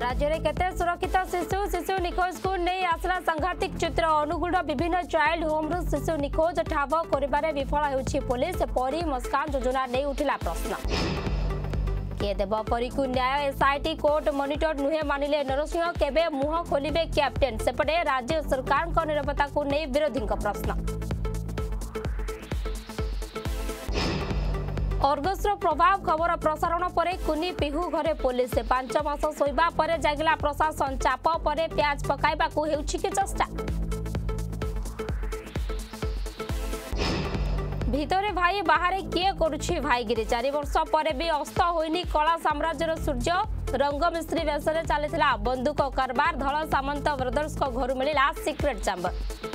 ରାଜ୍ୟରେ କେତେ ସୁରକ୍ଷିତ ଶିଶୁ ଶିଶୁ ନିଖୋଜକୁ ନେଇ ଆସିଲା ସାଂଘାତିକ ଚିତ୍ର ଅନୁଗୁଳର ବିଭିନ୍ନ ଚାଇଲ୍ଡ ହୋମ୍ରୁ ଶିଶୁ ନିଖୋଜ ଠାବ କରିବାରେ ବିଫଳ ହେଉଛି ପୋଲିସ ପରୀ ମୁସ୍କାନ ଯୋଜନା ନେଇ ଉଠିଲା ପ୍ରଶ୍ନ କିଏ ଦେବ ପରୀକୁ ନ୍ୟାୟ ଏସ୍ଆଇଟି କୋର୍ଟ ମନିଟର ନୁହେଁ ମାନିଲେ ନରସିଂହ କେବେ ମୁହଁ ଖୋଲିବେ କ୍ୟାପ୍ଟେନ୍ ସେପଟେ ରାଜ୍ୟ ସରକାରଙ୍କ ନିରବତାକୁ ନେଇ ବିରୋଧୀଙ୍କ ପ୍ରଶ୍ନ ଅର୍ଗସର ପ୍ରଭାବ ଖବର ପ୍ରସାରଣ ପରେ କୁନି ପିହୁ ଘରେ ପୋଲିସ ପାଞ୍ଚ ମାସ ଶୋଇବା ପରେ ଜାଗିଲା ପ୍ରଶାସନ ଚାପ ପରେ ପିଆଜ ପକାଇବାକୁ ହେଉଛି କି ଚେଷ୍ଟା ভিতরে ভাই বাহারে কি করছি ভাইগিরি চারি বর্ষ পরে বি অস্ত হইনি কলা সাম্রাজ্যর সূর্য রঙ্গমিস্ত্রী বেশে চাল বন্দুক কারবার ধল সামন্ত ব্রদর্স ঘর মিলা সিক্রেট চাম্বর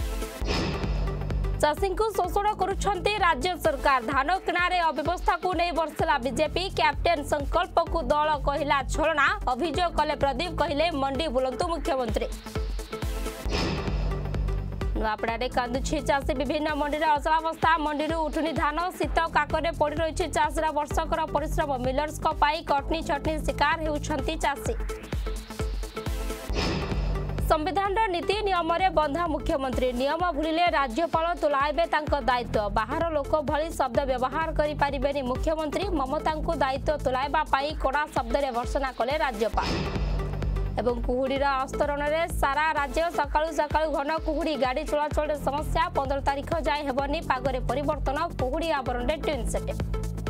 ଚାଷୀଙ୍କୁ ଶୋଷଣ କରୁଛନ୍ତି ରାଜ୍ୟ ସରକାର ଧାନ କିଣାରେ ଅବ୍ୟବସ୍ଥାକୁ ନେଇ ବର୍ଷିଲା ବିଜେପି କ୍ୟାପ୍ଟେନ୍ ସଂକଳ୍ପକୁ ଦଳ କହିଲା ଛଳନା ଅଭିଯୋଗ କଲେ ପ୍ରଦୀପ କହିଲେ ମଣ୍ଡି ବୁଲନ୍ତୁ ମୁଖ୍ୟମନ୍ତ୍ରୀ ନୂଆପଡ଼ାରେ କାନ୍ଦୁଛି ଚାଷୀ ବିଭିନ୍ନ ମଣ୍ଡିର ଅଚଳାବସ୍ଥା ମଣ୍ଡିରୁ ଉଠୁନି ଧାନ ଶୀତ କାକରେ ପଡ଼ି ରହିଛି ଚାଷୀର ବର୍ଷକର ପରିଶ୍ରମ ମିଲର୍ସଙ୍କ ପାଇଁ କଟନୀ ଛଟନୀ ଶିକାର ହେଉଛନ୍ତି ଚାଷୀ संविधान नीति नियम बंधा मुख्यमंत्री नियम भूलिले राज्यपाल तुलाइबे दायित्व बाहर लोक भली शब्द व्यवहार गरिपारे मुख्यमंत्री ममता दायित्व तुलाइवाई कड़ा शब्द भर्सना कले राज्यपाल এবং কুহুড়ির অস্তরণে সারা রাজ্য সকালু সকালু ঘন কুহুড়ি গাড়ি চলাচলের সমস্যা পনেরো তারিখ যায় হবনি পাগরে পরিবর্তন কুহুড়ি আবরণে টিউন সেটে